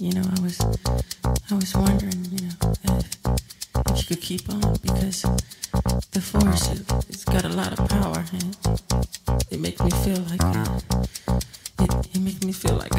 You know, I was I was wondering, you know, if if you could keep on because the force it, it's got a lot of power and it makes me feel like it, it makes me feel like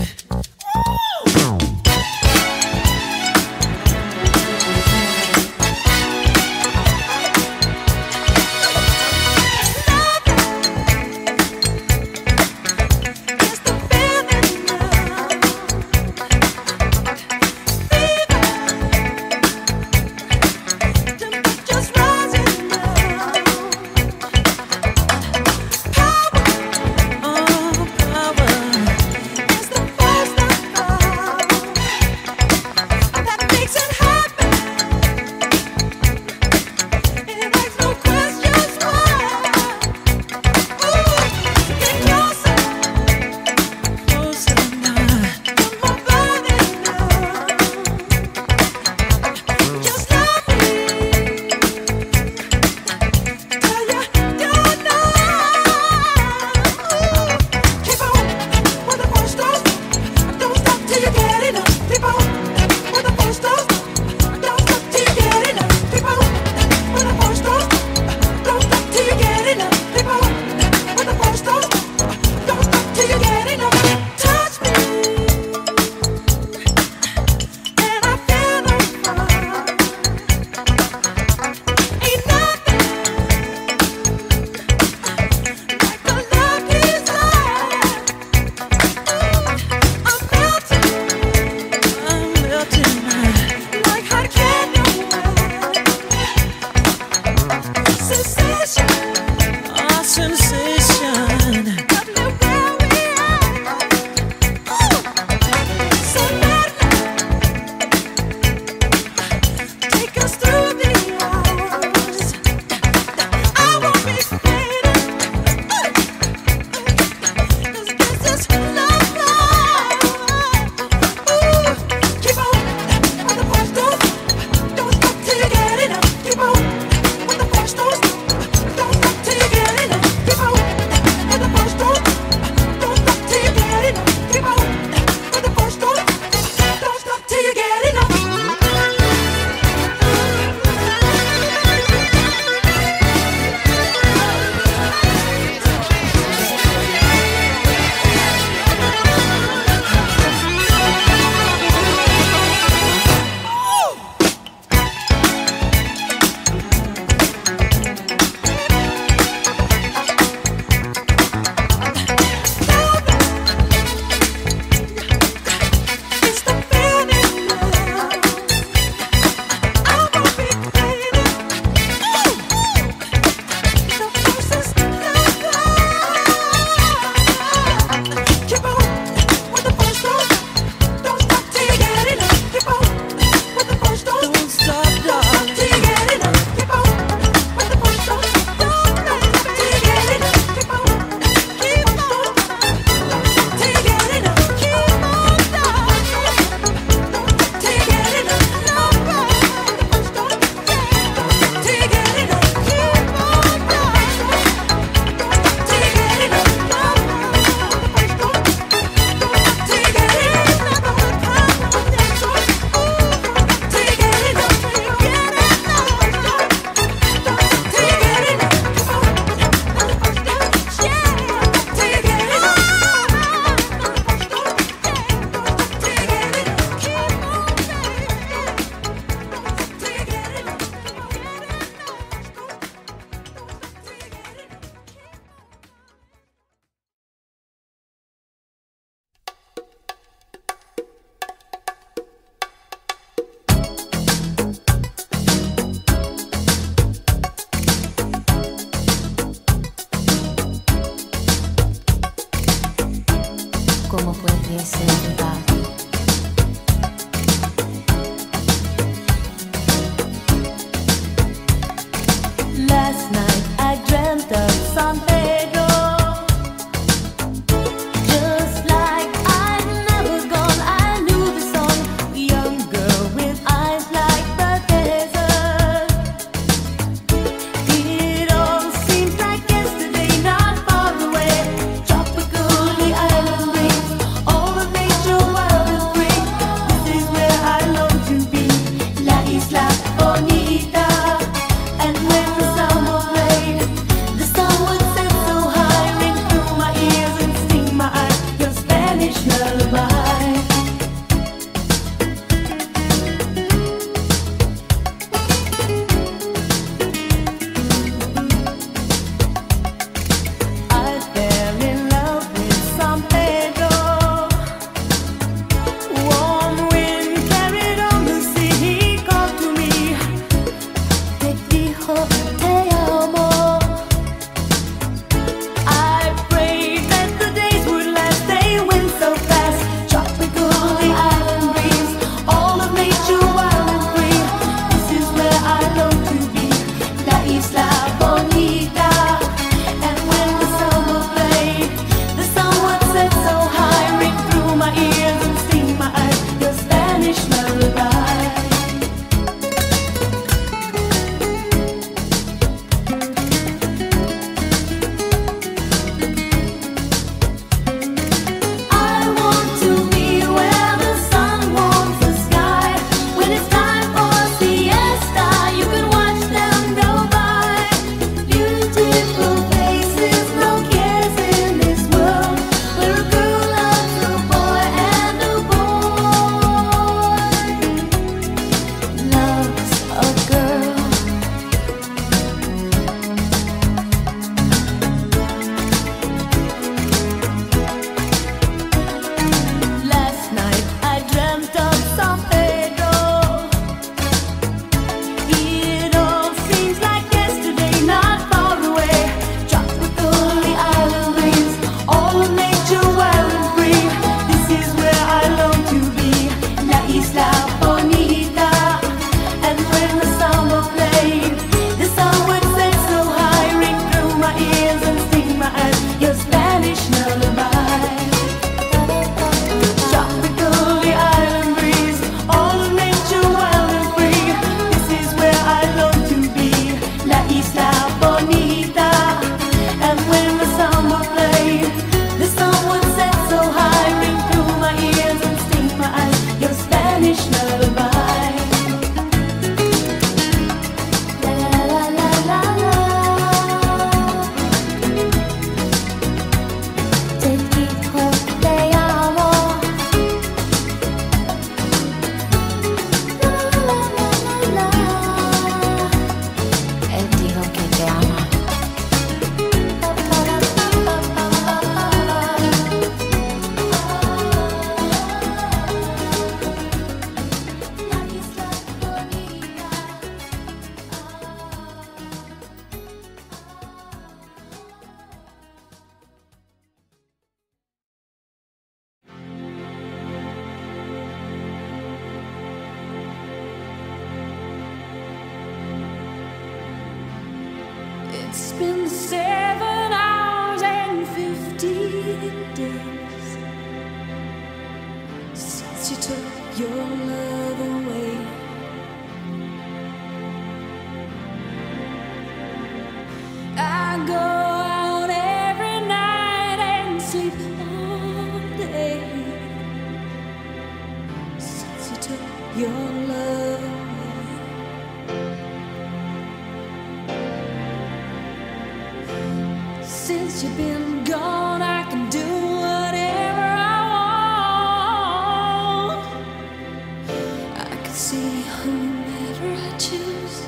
see whomever I choose.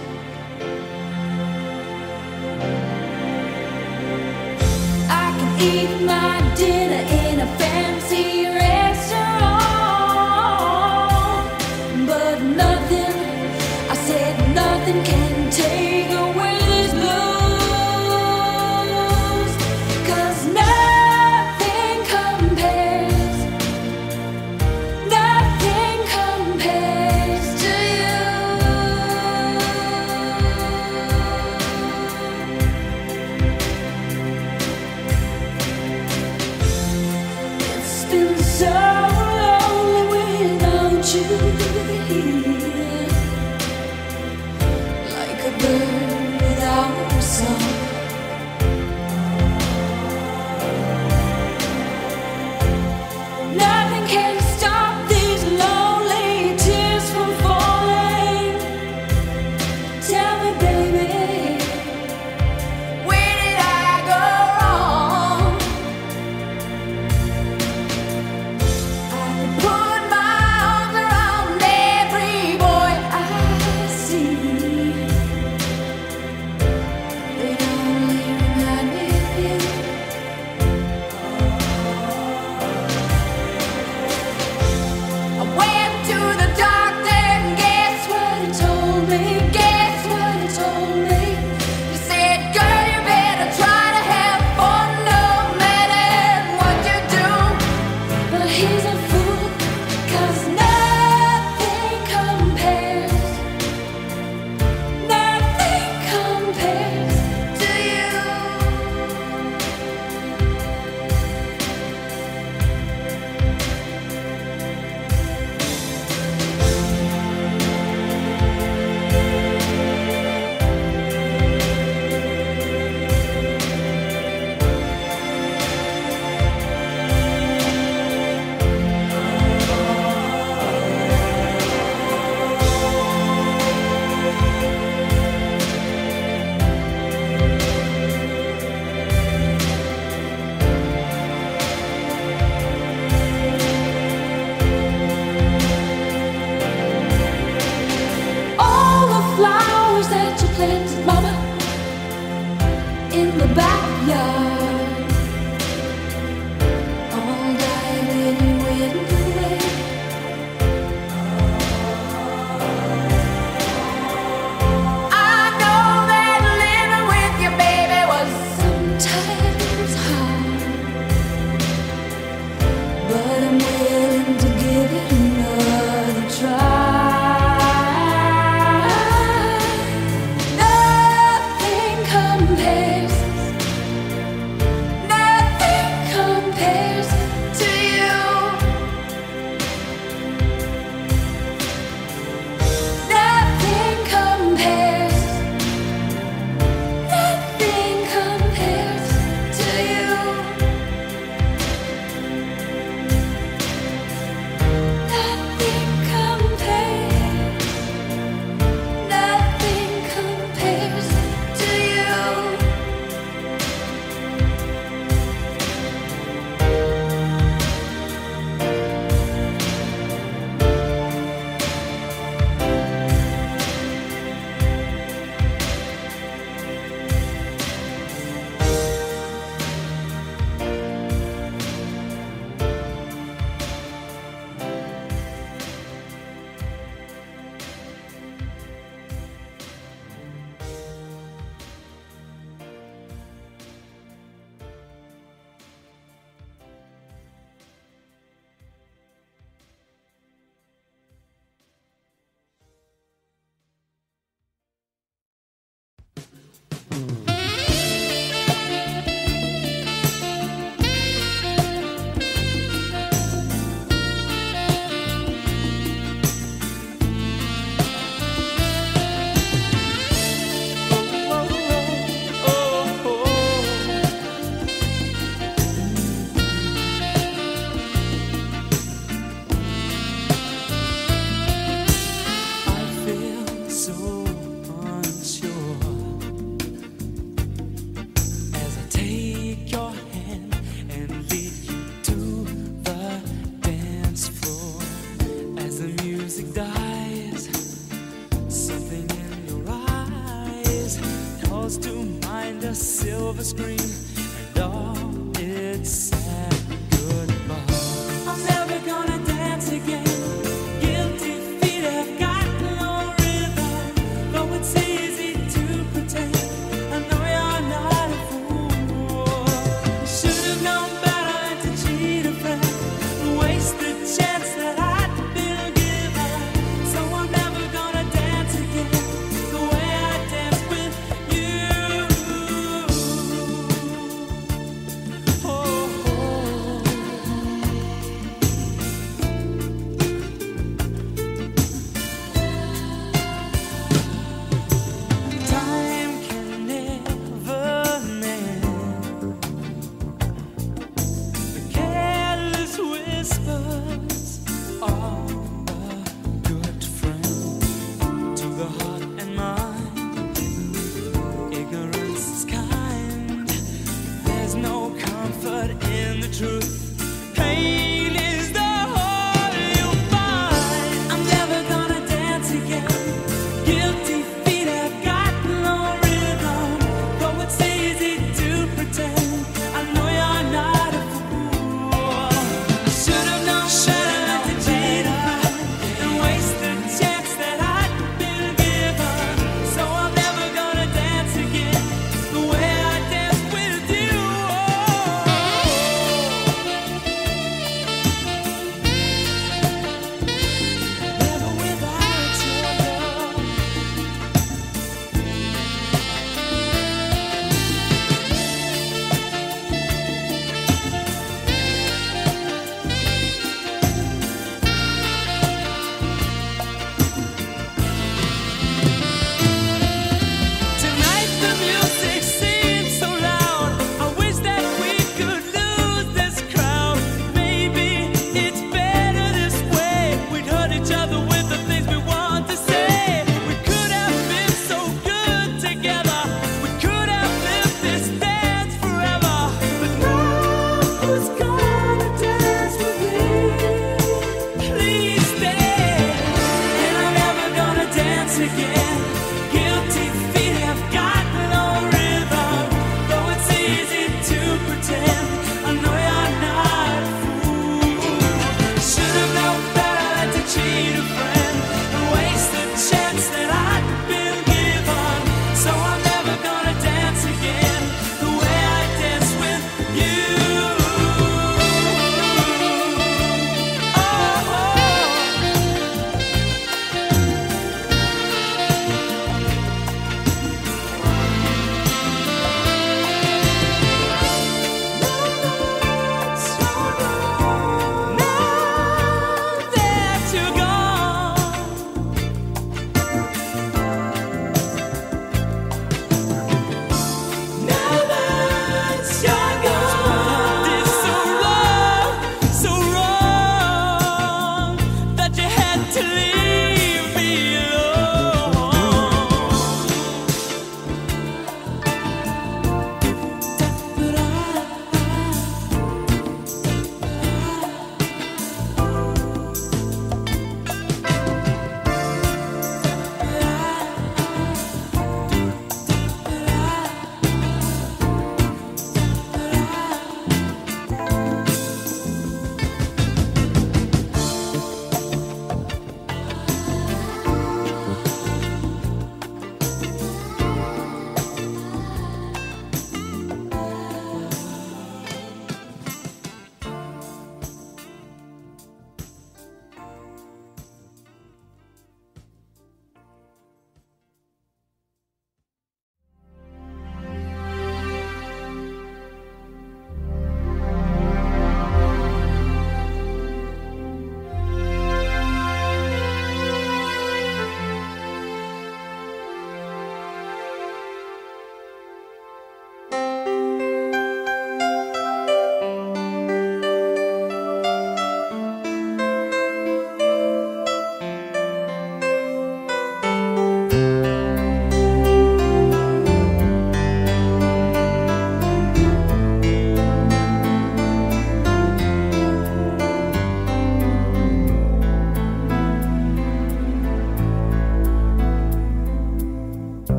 I can eat my dinner.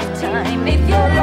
of time. If you're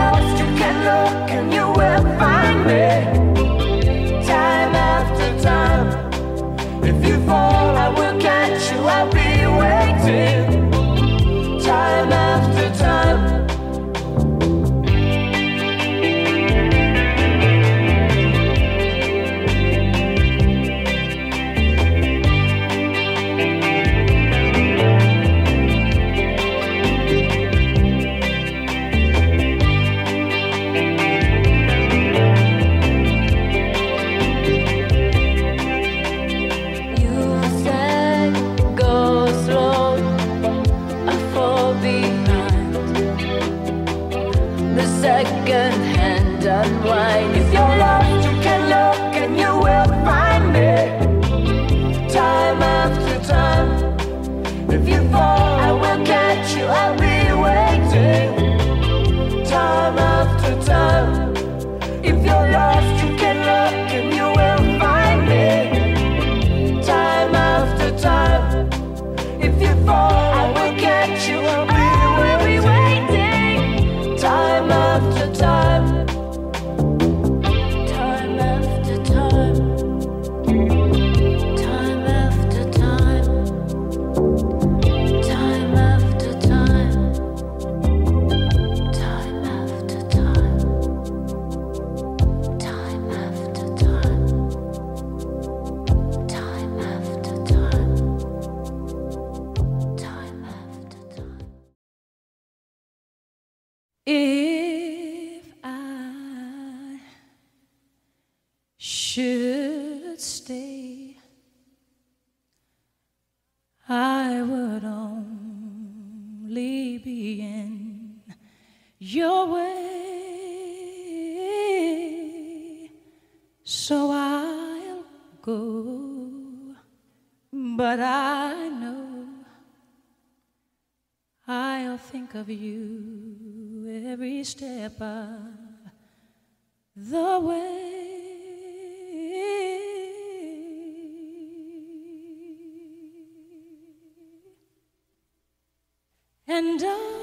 of you every step of the way. And I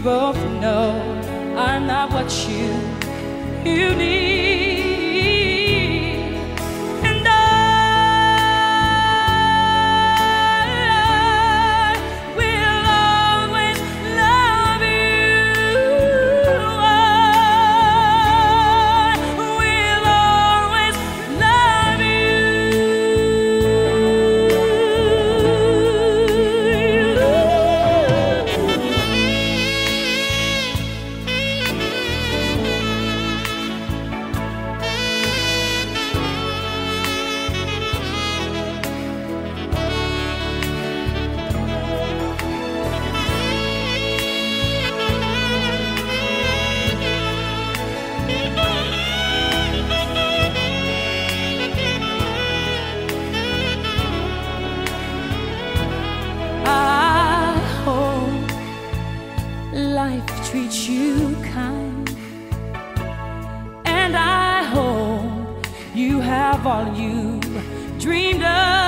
both know I'm not what you you need. Love